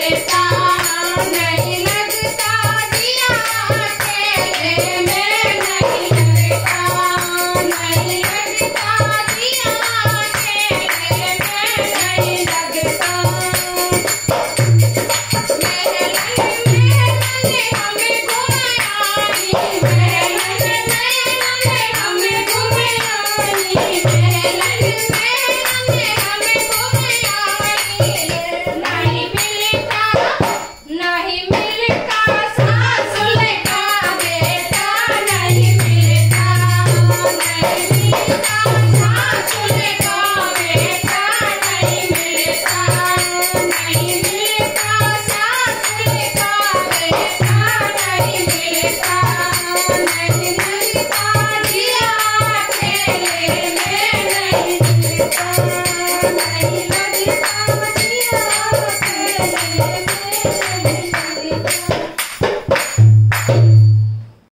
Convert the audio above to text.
Let's go.